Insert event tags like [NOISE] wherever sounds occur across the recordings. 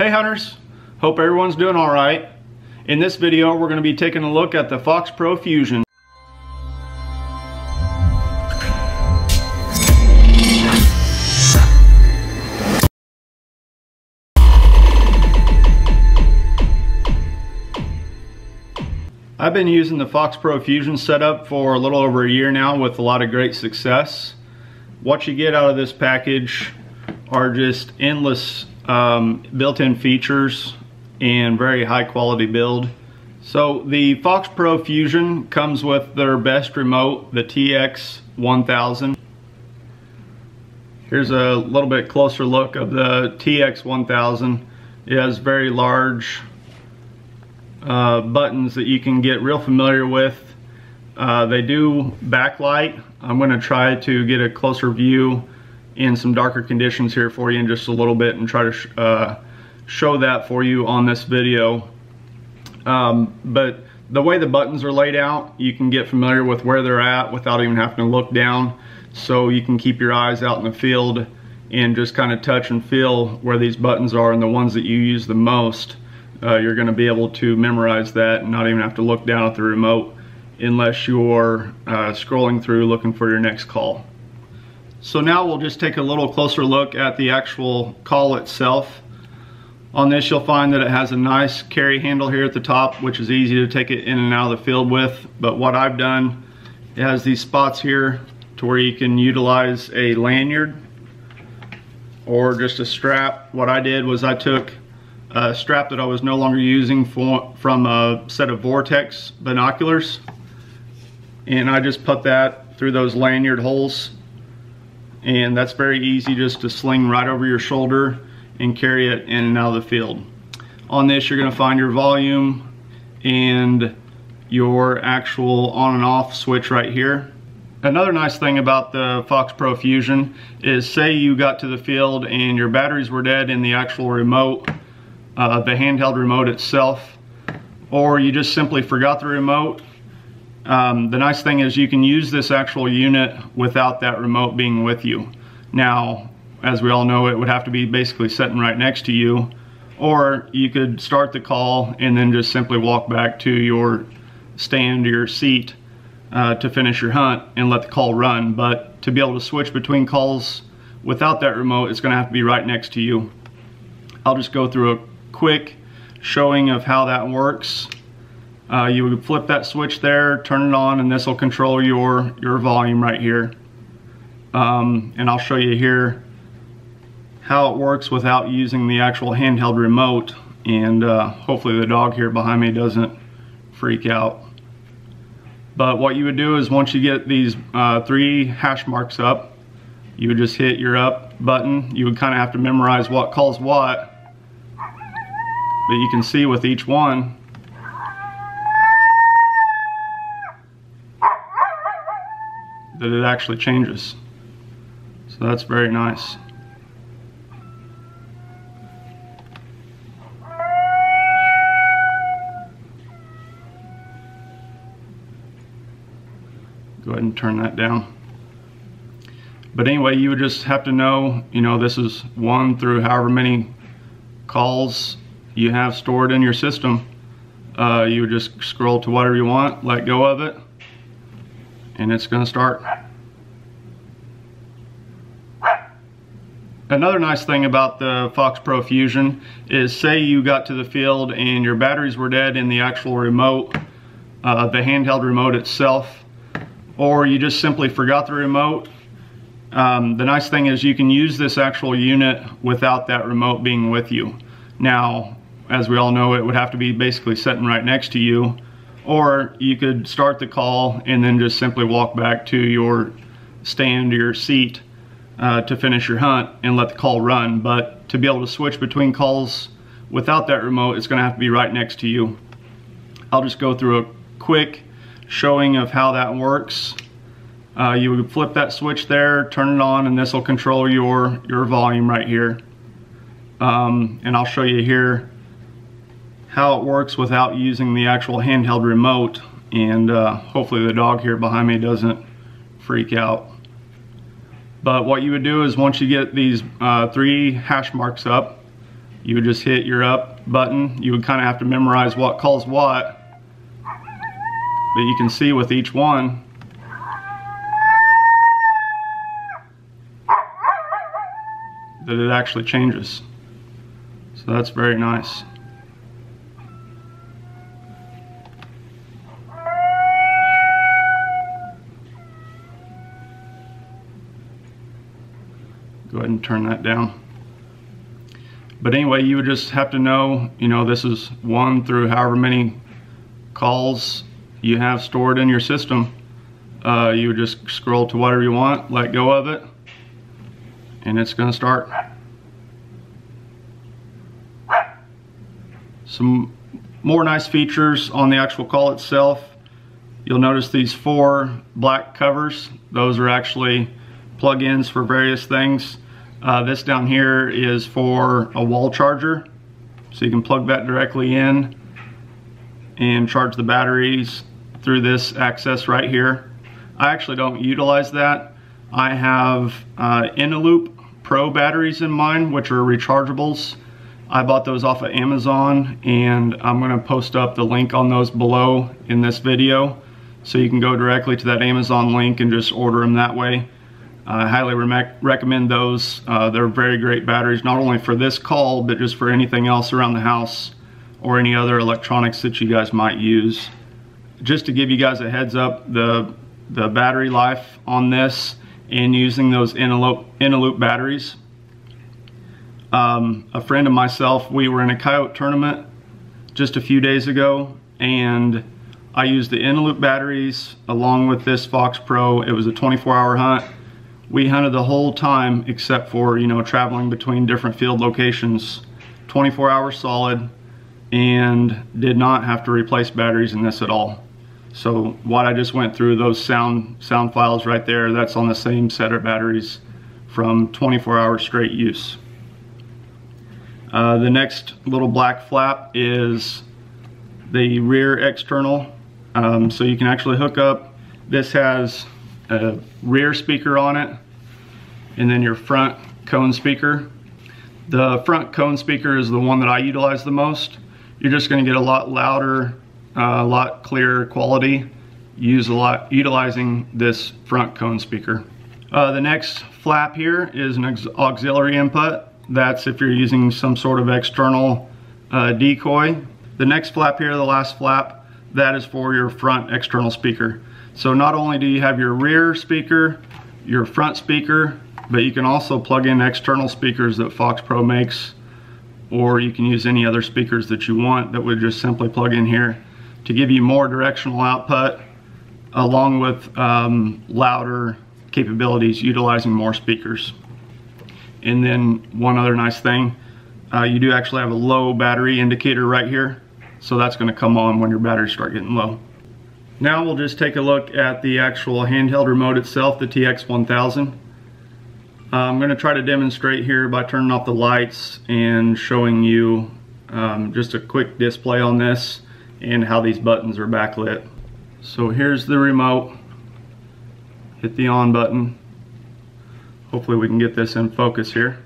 Hey hunters, hope everyone's doing all right. In this video, we're gonna be taking a look at the Fox Pro Fusion. I've been using the Fox Pro Fusion setup for a little over a year now with a lot of great success. What you get out of this package are just endless um, built-in features and very high quality build. So the Fox Pro Fusion comes with their best remote, the TX1000. Here's a little bit closer look of the TX1000. It has very large uh, buttons that you can get real familiar with. Uh, they do backlight. I'm going to try to get a closer view in some darker conditions here for you in just a little bit and try to sh uh, show that for you on this video. Um, but the way the buttons are laid out, you can get familiar with where they're at without even having to look down. So you can keep your eyes out in the field and just kind of touch and feel where these buttons are and the ones that you use the most. Uh, you're going to be able to memorize that and not even have to look down at the remote unless you're uh, scrolling through looking for your next call. So now we'll just take a little closer look at the actual call itself. On this you'll find that it has a nice carry handle here at the top which is easy to take it in and out of the field with but what I've done it has these spots here to where you can utilize a lanyard or just a strap. What I did was I took a strap that I was no longer using for, from a set of Vortex binoculars and I just put that through those lanyard holes and that's very easy just to sling right over your shoulder and carry it in and out of the field. On this you're going to find your volume and your actual on and off switch right here. Another nice thing about the Fox Pro Fusion is say you got to the field and your batteries were dead in the actual remote, uh, the handheld remote itself, or you just simply forgot the remote. Um, the nice thing is you can use this actual unit without that remote being with you. Now, as we all know, it would have to be basically sitting right next to you, or you could start the call and then just simply walk back to your stand or your seat uh, to finish your hunt and let the call run. But to be able to switch between calls without that remote, it's gonna have to be right next to you. I'll just go through a quick showing of how that works. Uh, you would flip that switch there, turn it on, and this will control your, your volume right here. Um, and I'll show you here how it works without using the actual handheld remote and uh, hopefully the dog here behind me doesn't freak out. But what you would do is once you get these uh, three hash marks up, you would just hit your up button. You would kind of have to memorize what calls what. But you can see with each one, that it actually changes. So that's very nice. Go ahead and turn that down. But anyway, you would just have to know, you know, this is one through however many calls you have stored in your system. Uh, you would just scroll to whatever you want, let go of it, and it's going to start. Another nice thing about the Fox Pro Fusion is say you got to the field and your batteries were dead in the actual remote, uh, the handheld remote itself, or you just simply forgot the remote. Um, the nice thing is you can use this actual unit without that remote being with you. Now, as we all know, it would have to be basically sitting right next to you, or you could start the call and then just simply walk back to your stand or your seat uh, to finish your hunt and let the call run. But to be able to switch between calls without that remote, it's gonna have to be right next to you. I'll just go through a quick showing of how that works. Uh, you would flip that switch there, turn it on, and this will control your, your volume right here. Um, and I'll show you here how it works without using the actual handheld remote. And uh, hopefully the dog here behind me doesn't freak out. But what you would do is once you get these uh, three hash marks up, you would just hit your up button. You would kind of have to memorize what calls what. But you can see with each one, that it actually changes. So that's very nice. Go ahead and turn that down. But anyway, you would just have to know, you know, this is one through however many calls you have stored in your system. Uh, you would just scroll to whatever you want, let go of it, and it's going to start. Some more nice features on the actual call itself. You'll notice these four black covers. Those are actually plug-ins for various things. Uh, this down here is for a wall charger. So you can plug that directly in and charge the batteries through this access right here. I actually don't utilize that. I have uh, Eneloop Pro batteries in mine, which are rechargeables. I bought those off of Amazon and I'm gonna post up the link on those below in this video. So you can go directly to that Amazon link and just order them that way. I highly re recommend those. Uh, they're very great batteries, not only for this call, but just for anything else around the house or any other electronics that you guys might use. Just to give you guys a heads up, the, the battery life on this and using those Eneloop, Eneloop batteries. Um, a friend of myself, we were in a coyote tournament just a few days ago and I used the Eneloop batteries along with this Fox Pro. It was a 24 hour hunt we hunted the whole time except for, you know, traveling between different field locations, 24 hours solid, and did not have to replace batteries in this at all. So what I just went through, those sound, sound files right there, that's on the same set of batteries from 24 hours straight use. Uh, the next little black flap is the rear external. Um, so you can actually hook up, this has a rear speaker on it, and then your front cone speaker. The front cone speaker is the one that I utilize the most. You're just gonna get a lot louder, uh, a lot clearer quality, use a lot, utilizing this front cone speaker. Uh, the next flap here is an auxiliary input. That's if you're using some sort of external uh, decoy. The next flap here, the last flap, that is for your front external speaker. So not only do you have your rear speaker, your front speaker, but you can also plug in external speakers that Fox Pro makes, or you can use any other speakers that you want that would just simply plug in here to give you more directional output along with um, louder capabilities utilizing more speakers. And then one other nice thing, uh, you do actually have a low battery indicator right here. So that's gonna come on when your batteries start getting low. Now we'll just take a look at the actual handheld remote itself, the TX1000. I'm going to try to demonstrate here by turning off the lights and showing you um, just a quick display on this and how these buttons are backlit. So here's the remote. Hit the on button. Hopefully we can get this in focus here.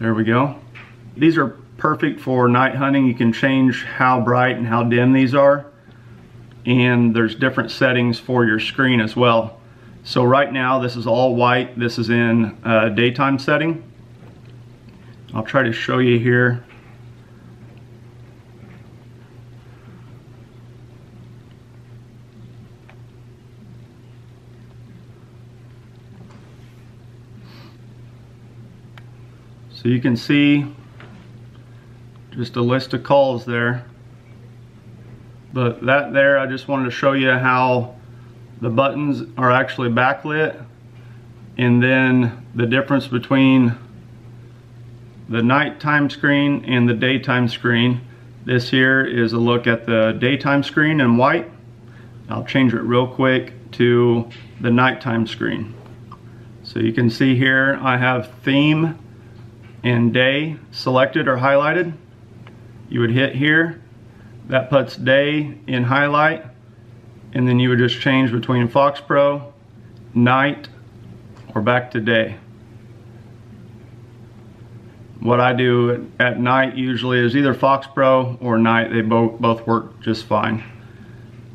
There we go. These are perfect for night hunting. You can change how bright and how dim these are. And there's different settings for your screen as well. So right now this is all white. This is in uh, daytime setting. I'll try to show you here. So you can see just a list of calls there. But that there, I just wanted to show you how the buttons are actually backlit and then the difference between the nighttime screen and the daytime screen. This here is a look at the daytime screen in white. I'll change it real quick to the nighttime screen. So you can see here I have theme and day selected or highlighted. You would hit here, that puts day in highlight and then you would just change between Fox Pro, night, or back to day. what I do at night usually is either Fox Pro or night. They both, both work just fine.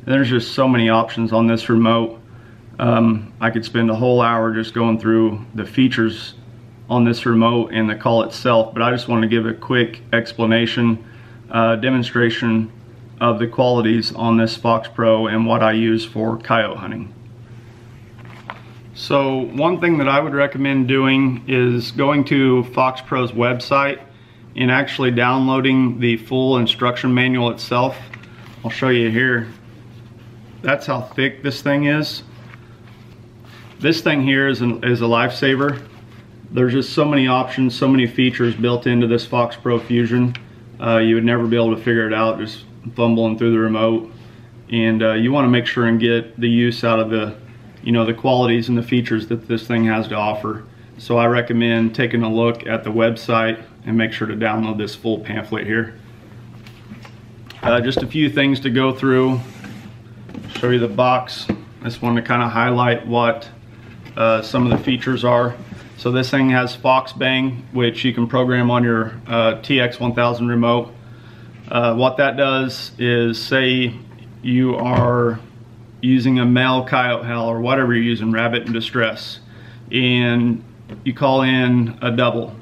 There's just so many options on this remote. Um, I could spend a whole hour just going through the features on this remote and the call itself, but I just want to give a quick explanation, uh, demonstration of the qualities on this Fox Pro and what I use for coyote hunting. So one thing that I would recommend doing is going to Fox Pro's website and actually downloading the full instruction manual itself. I'll show you here. That's how thick this thing is. This thing here is, an, is a lifesaver. There's just so many options, so many features built into this Fox Pro Fusion. Uh, you would never be able to figure it out just fumbling through the remote. And uh, you want to make sure and get the use out of the you know, the qualities and the features that this thing has to offer. So I recommend taking a look at the website and make sure to download this full pamphlet here. Uh, just a few things to go through. Show you the box. I just want to kind of highlight what uh, some of the features are. So this thing has Fox Bang, which you can program on your uh, TX1000 remote. Uh, what that does is say you are using a male coyote howl or whatever you're using, rabbit in distress, and you call in a double.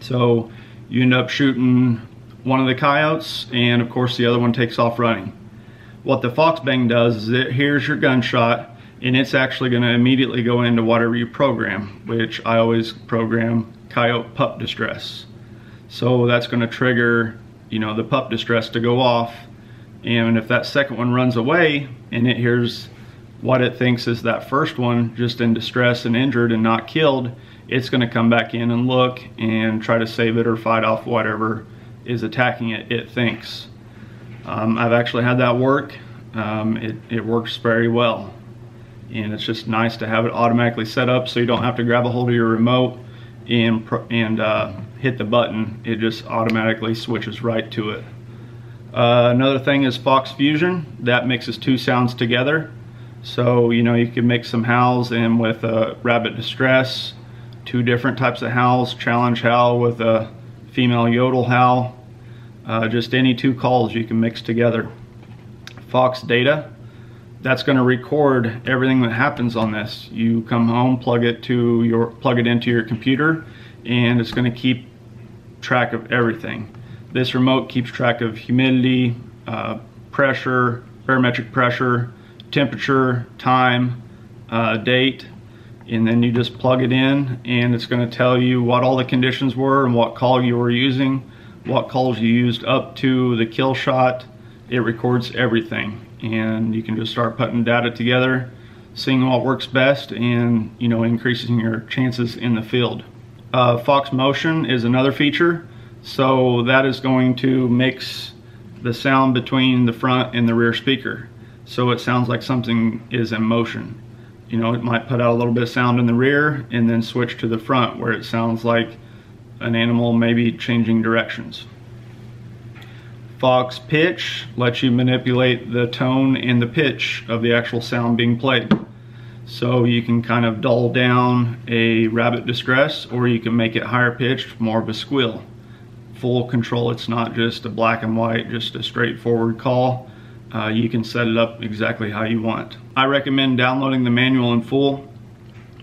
So you end up shooting one of the coyotes and of course the other one takes off running. What the fox bang does is it hears your gunshot and it's actually going to immediately go into whatever you program, which I always program coyote pup distress. So that's going to trigger, you know, the pup distress to go off and if that second one runs away and it hears what it thinks is that first one just in distress and injured and not killed, it's going to come back in and look and try to save it or fight off whatever is attacking it, it thinks. Um, I've actually had that work. Um, it, it works very well. And it's just nice to have it automatically set up so you don't have to grab a hold of your remote and, and uh, hit the button. It just automatically switches right to it. Uh, another thing is Fox Fusion. That mixes two sounds together. So, you know, you can mix some howls in with a rabbit distress, two different types of howls, challenge howl with a female yodel howl. Uh, just any two calls you can mix together. Fox data, that's going to record everything that happens on this. You come home, plug it to your plug it into your computer, and it's going to keep track of everything. This remote keeps track of humidity, uh, pressure, barometric pressure, temperature, time, uh, date, and then you just plug it in and it's going to tell you what all the conditions were and what call you were using, what calls you used up to the kill shot. It records everything and you can just start putting data together, seeing what works best and you know increasing your chances in the field. Uh, Fox Motion is another feature. So that is going to mix the sound between the front and the rear speaker. So it sounds like something is in motion. You know, it might put out a little bit of sound in the rear and then switch to the front where it sounds like an animal maybe changing directions. Fox pitch lets you manipulate the tone and the pitch of the actual sound being played. So you can kind of dull down a rabbit distress or you can make it higher pitched, more of a squeal full control. It's not just a black and white, just a straightforward call. Uh, you can set it up exactly how you want. I recommend downloading the manual in full.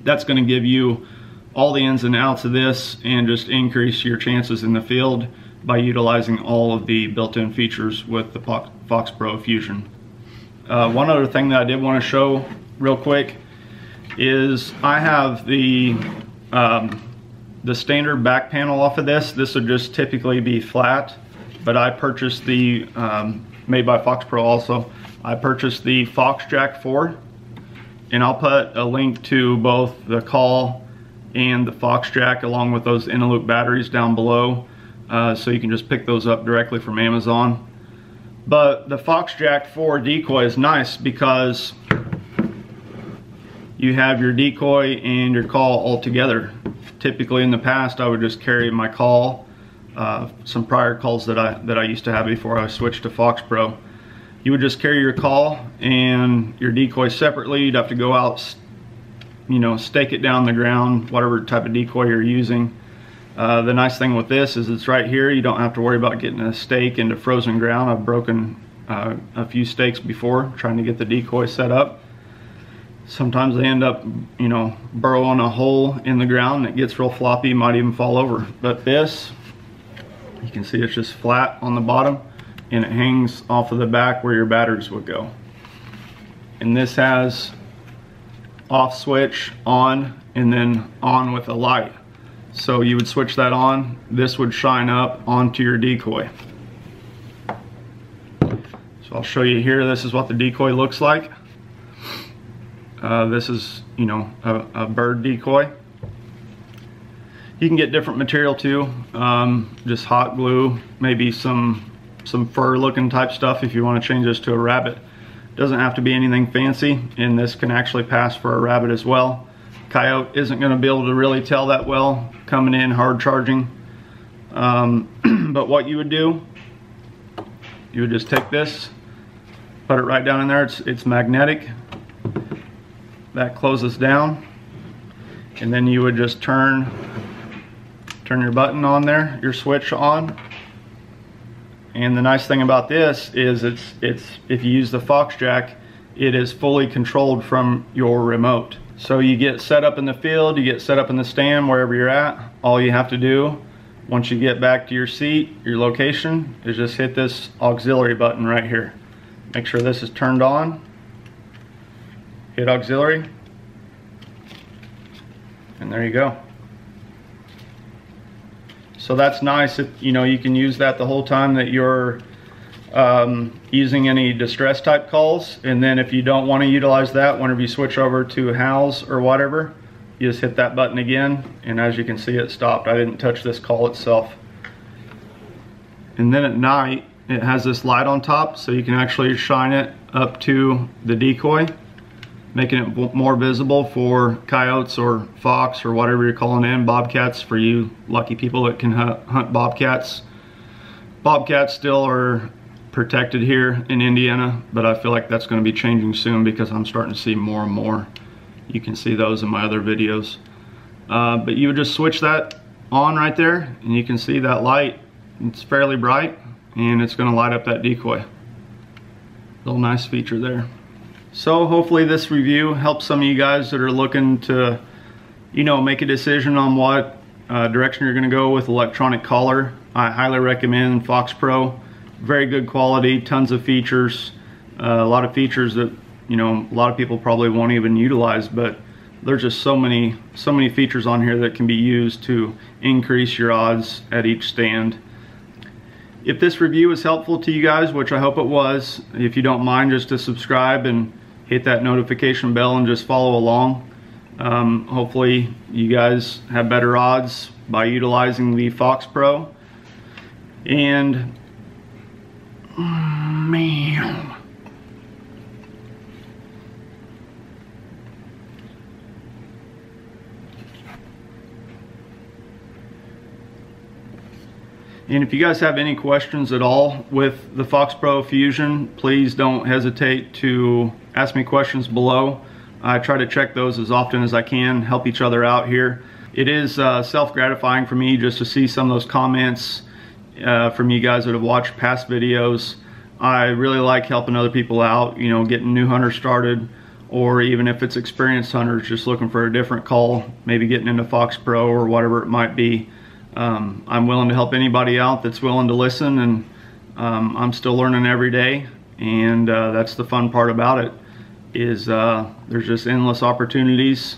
That's going to give you all the ins and outs of this and just increase your chances in the field by utilizing all of the built-in features with the Fox Pro Fusion. Uh, one other thing that I did want to show real quick is I have the um, the standard back panel off of this, this would just typically be flat, but I purchased the, um, made by Fox Pro also, I purchased the Fox Jack 4, and I'll put a link to both the call and the Fox Jack along with those Eneloop batteries down below, uh, so you can just pick those up directly from Amazon. But the Fox Jack 4 decoy is nice because you have your decoy and your call all together typically in the past I would just carry my call, uh, some prior calls that I, that I used to have before I switched to Fox Pro. You would just carry your call and your decoy separately. You'd have to go out, you know, stake it down the ground, whatever type of decoy you're using. Uh, the nice thing with this is it's right here. You don't have to worry about getting a stake into frozen ground. I've broken uh, a few stakes before trying to get the decoy set up. Sometimes they end up, you know, burrowing a hole in the ground it gets real floppy, might even fall over. But this, you can see it's just flat on the bottom and it hangs off of the back where your batteries would go. And this has off switch on and then on with a light. So you would switch that on, this would shine up onto your decoy. So I'll show you here, this is what the decoy looks like. Uh, this is, you know, a, a, bird decoy. You can get different material too, um, just hot glue, maybe some some fur looking type stuff if you want to change this to a rabbit. Doesn't have to be anything fancy, and this can actually pass for a rabbit as well. Coyote isn't going to be able to really tell that well coming in hard charging. Um, [CLEARS THROAT] but what you would do, you would just take this, put it right down in there. It's, it's magnetic. That closes down. And then you would just turn, turn your button on there, your switch on. And the nice thing about this is it's, it's if you use the Fox Jack, it is fully controlled from your remote. So you get set up in the field, you get set up in the stand, wherever you're at. All you have to do, once you get back to your seat, your location, is just hit this auxiliary button right here. Make sure this is turned on. Hit auxiliary. And there you go. So that's nice if, you know, you can use that the whole time that you're um, using any distress type calls. And then if you don't want to utilize that, whenever you switch over to HALS or whatever, you just hit that button again. And as you can see, it stopped. I didn't touch this call itself. And then at night, it has this light on top, so you can actually shine it up to the decoy, making it more visible for coyotes or fox or whatever you're calling in, bobcats for you lucky people that can hunt bobcats. Bobcats still are protected here in Indiana, but I feel like that's going to be changing soon because I'm starting to see more and more. You can see those in my other videos. Uh, but you would just switch that on right there and you can see that light. It's fairly bright and it's going to light up that decoy. Little nice feature there. So hopefully this review helps some of you guys that are looking to, you know, make a decision on what uh, direction you're going to go with electronic caller. I highly recommend Fox Pro very good quality, tons of features, uh, a lot of features that you know a lot of people probably won't even utilize, but there's just so many so many features on here that can be used to increase your odds at each stand. If this review was helpful to you guys, which I hope it was, if you don't mind just to subscribe and hit that notification bell and just follow along. Um, hopefully you guys have better odds by utilizing the Fox Pro. And And if you guys have any questions at all with the Fox Pro Fusion, please don't hesitate to ask me questions below. I try to check those as often as I can, help each other out here. It is uh, self-gratifying for me just to see some of those comments uh, from you guys that have watched past videos. I really like helping other people out, you know, getting new hunters started, or even if it's experienced hunters just looking for a different call, maybe getting into Fox Pro or whatever it might be. Um, I'm willing to help anybody out that's willing to listen, and um, I'm still learning every day, and uh, that's the fun part about it. Is uh, there's just endless opportunities,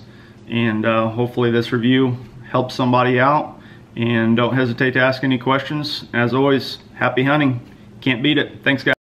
and uh, hopefully this review helps somebody out and don't hesitate to ask any questions. As always, happy hunting. Can't beat it. Thanks, guys.